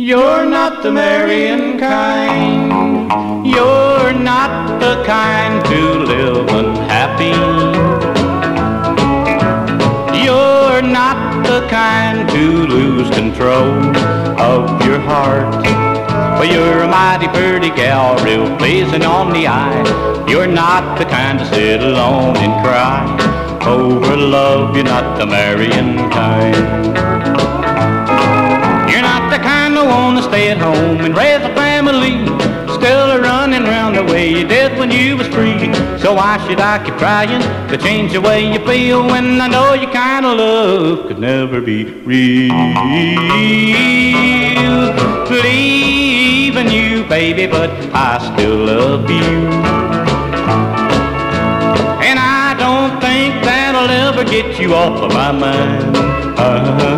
You're not the marrying kind. You're not the kind to live unhappy. You're not the kind to lose control of your heart. Well, you're a mighty pretty gal, real pleasing on the eye. You're not the kind to sit alone and cry over love. You're not the marrying kind. Stay at home and raise a family. Still a running round the way you did when you was free. So why should I keep trying to change the way you feel when I know your kind of love could never be real? Leaving you, baby, but I still love you. And I don't think that'll ever get you off of my mind. So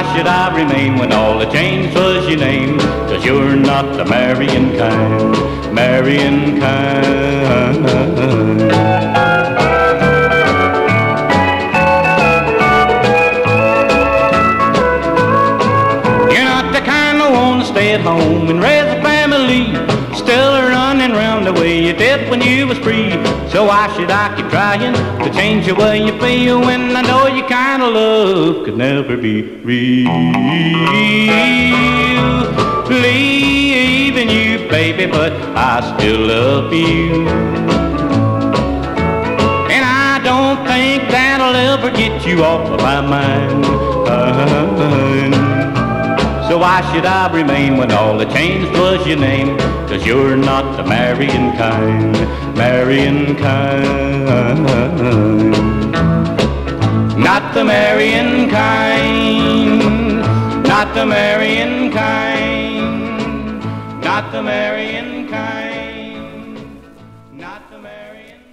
why should I remain when all the changed was your name? Cause you're not the marrying kind, marrying kind. You're not the kind that wanna stay at home and raise a family. Still running round the way you did when you was free. So why should I keep trying to change the way you feel when I know your kind of love could never be real? Leaving you, baby, but I still love you. And I don't think that'll ever get you off of my mind. So why should I remain when all that changed was your name? Cause you're not the marrying kind, marrying kind. Not the marrying kind, not the marrying kind, not the marrying kind, not the marrying